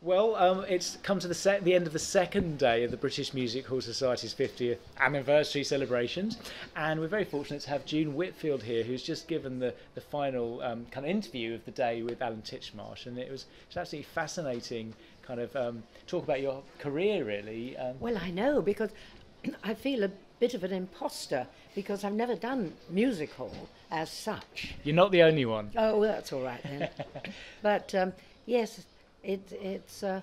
Well, um, it's come to the, se- the end of the second day of the British Music Hall Society's 50th anniversary celebrations, and we're very fortunate to have June Whitfield here, who's just given the, the final um, kind of interview of the day with Alan Titchmarsh, and it was, it was absolutely fascinating kind of um, talk about your career, really. Um, Well, I know because I feel a bit of an imposter because I've never done music hall as such. you're not the only one. Oh, well, that's all right then. but um, yes, it, it's. Uh,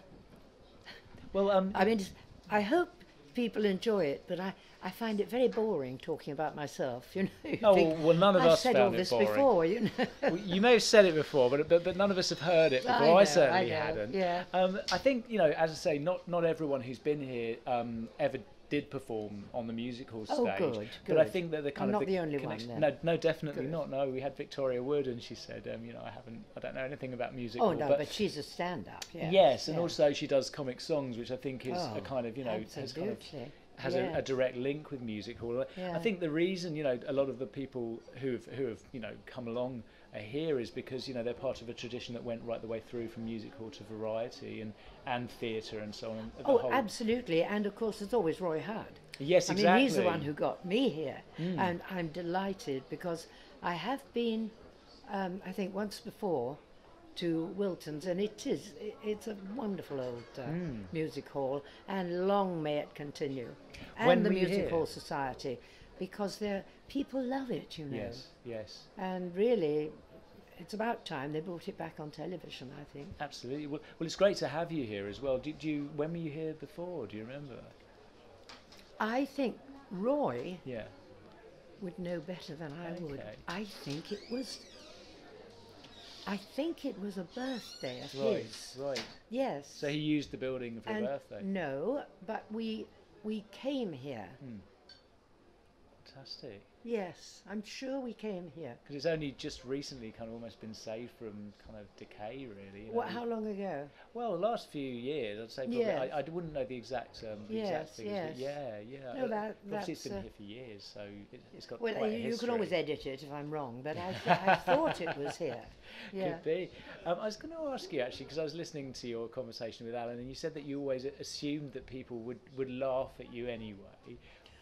Well, um, I mean, I hope people enjoy it, but I, I find it very boring talking about myself. You know. You Oh, think, well, none of us said found all this boring." before. You know. Well, you may have said it before, but, but but none of us have heard it before. I know, I certainly know, hadn't. yeah. Um, I think you know, as I say, not not everyone who's been here um, ever did perform on the music hall Oh, stage. good, But I think that the kind I'm of not the only one connection- then. No, no, definitely Good. not. No, we had Victoria Wood, and she said, um, you know, I haven't, I don't know anything about music oh hall, no, but. but, she's a stand-up. Yeah. Yes, and yeah. also she does comic songs, which I think is a Oh, kind of you know has kind of absolutely. Has Yeah. a, a direct link with music hall. I think the reason you know a lot of the people who have who have you know come along are here is because you know they're part of a tradition that went right the way through from music hall to variety and and theatre and so on. Oh, whole- absolutely. And of course, there's always Roy Hudd. Yes, I exactly. Hmm. mean, he's the one who got me here, and I'm delighted because I have been, um, I think, once before to Wilton's, and it is it's a wonderful old uh, Hmm. music hall, and long may it continue. And When the Music here? Hall Society, because there people love it, you know, Yes, yes, and really, it's about time they brought it back on television. I think. absolutely. Well, well, it's great to have you here as well. Did you? When were you here before? Do you remember? I think Roy Yeah. would know better than I would. I think it was. I think it was a birthday of Right. his. Right. Yes. So he used the building for and a birthday. No, but we we came here. Hmm. Fantastic. Yes, I'm sure we came here. Because it's only just recently kind of almost been saved from kind of decay, really. you What? How long ago? Well, the last few years, I'd say probably, Yes. I, I wouldn't know the exact, um, Yes, exact figures, but yeah, yeah. No, that- Obviously, it's been uh, here for years, so it, it's got Well, you, you can always edit it if I'm wrong, but I, th- I thought it was here. Yeah. Could be. Um, I was going to ask you actually because I was listening to your conversation with Alan, and you said that you always assumed that people would, would laugh at you anyway.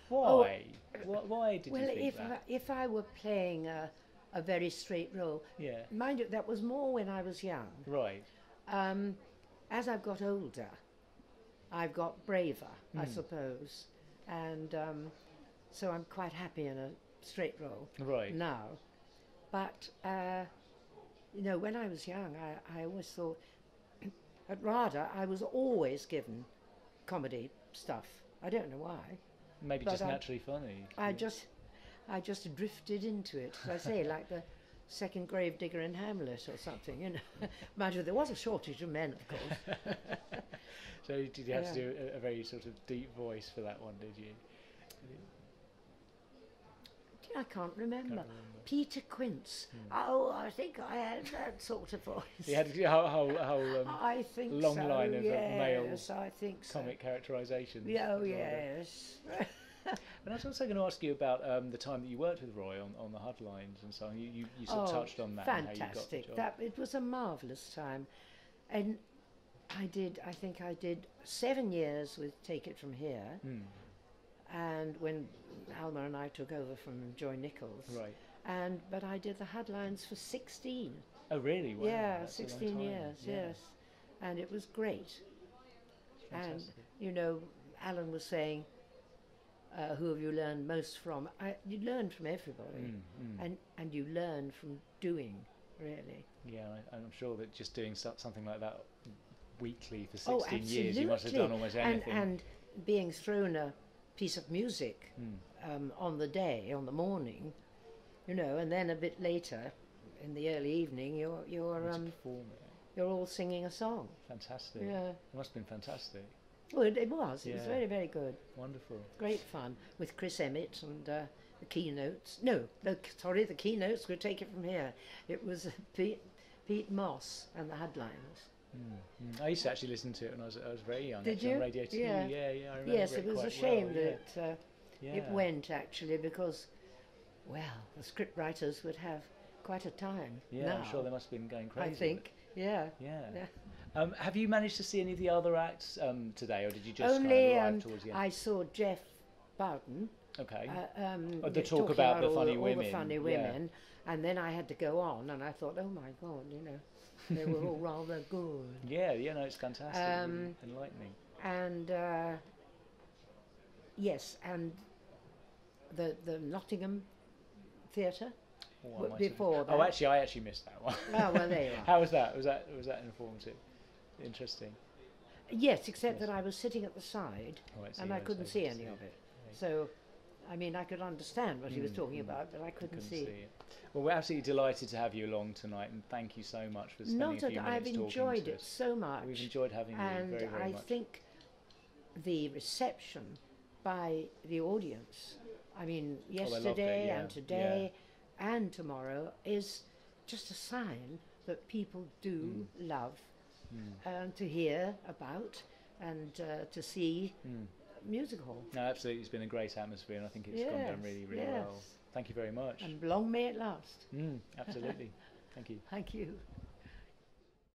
Why? why, why did Oh. Well, you think if I, that? if I were playing a, a very straight role, Yeah. mind you, that was more when I was young. Right. Um, as I've got older, I've got braver, I Hmm. suppose, and um, so I'm quite happy in a straight role Right. now. But uh, you know, when I was young, I, I always thought at RADA I was always given comedy stuff. I don't know why. Maybe but just I- naturally funny. I Yeah. just, I just drifted into it. As I say, like the second grave digger in Hamlet or something. You know, mind you, there was a shortage of men, of course. So did you have to do a, a very sort of deep voice for that one? Did you? I can't remember. remember. Peter Quince. Oh, I think I had that sort of voice. He had how how how um, I think long so, line of, uh, male I think so. comic characterisations. Yeah, oh rather. yes. but I was also going to ask you about um, the time that you worked with Roy on, on the Huddlines and so on. You, you, you sort of Oh, touched on that. and how you got the Fantastic. That it was a marvelous time, and I did. I think I did seven years with Take It From Here, Hmm, and when Alma and I took over from Joy Nichols, right. and but I did the Huddlines for sixteen. Oh, really? Wow, yeah, that's sixteen years. Yeah, Yes, and it was great. And you know, Alan was saying, uh, "Who have you learned most from?" I, you learn from everybody, Mm, mm. and and you learn from doing. Really. Yeah, I, I'm sure that just doing so- something like that weekly for 16 oh, years, you must have done almost anything. and, anything. and being thrown a piece of music Mm. um, on the day, on the morning, you know, and then a bit later, in the early evening, you're you're um, you're all singing a song. Fantastic. Yeah. It must have been fantastic. Well, it, it was. It was very very good. Wonderful. Great fun with Chris Emmett and uh, the keynotes. No, no, sorry, the keynotes. We'll take it from here. It was Pete, Pete Moss and the headliners. Mm. I used to actually listen to it when I was, I was very young. Did actually, you? On Radio 2. Yeah. yeah, yeah. I remember Yes, it was quite a shame well, that uh, yeah. it went actually because, well, the script writers would have quite a time Yeah, now. I'm sure they must have been going crazy. I think, yeah. Yeah. Yeah. Um, have you managed to see any of the other acts um, today, or did you just Only kind of arrive um, towards the end? I saw Jeff Bowden. okay. Uh, um, Oh, the talk about the funny all women, the funny yeah. women, and then I had to go on, and I thought, oh my god, you know, they were all rather good. yeah, yeah, no, it's fantastic. um, enlightening. And uh, yes, and the the Nottingham Theatre. Oh, I w- have- before Oh, actually, I actually missed that one. Oh well, there you are. How was that? Was that was that informative? Interesting. Yes, except Yes. that I was sitting at the side Oh, and I couldn't see any of it. So, I mean, I could understand what he was Mm, talking mm. about, but I couldn't, see. it. Well, we're absolutely delighted to have you along tonight, and thank you so much for spending Not a few minutes I've talking enjoyed it us. so much. We've enjoyed having you and very, very I much. think the reception by the audience, I mean, Oh, loved it, yesterday yeah, and today and tomorrow, is just a sign that people do love Mm. um, to hear about and uh, to see Mm. Music hall. No, absolutely, it's been a great atmosphere, and I think it's gone down Yes, really, really well. Thank you very much. And long may it last. Mm, absolutely. Thank you. Thank you.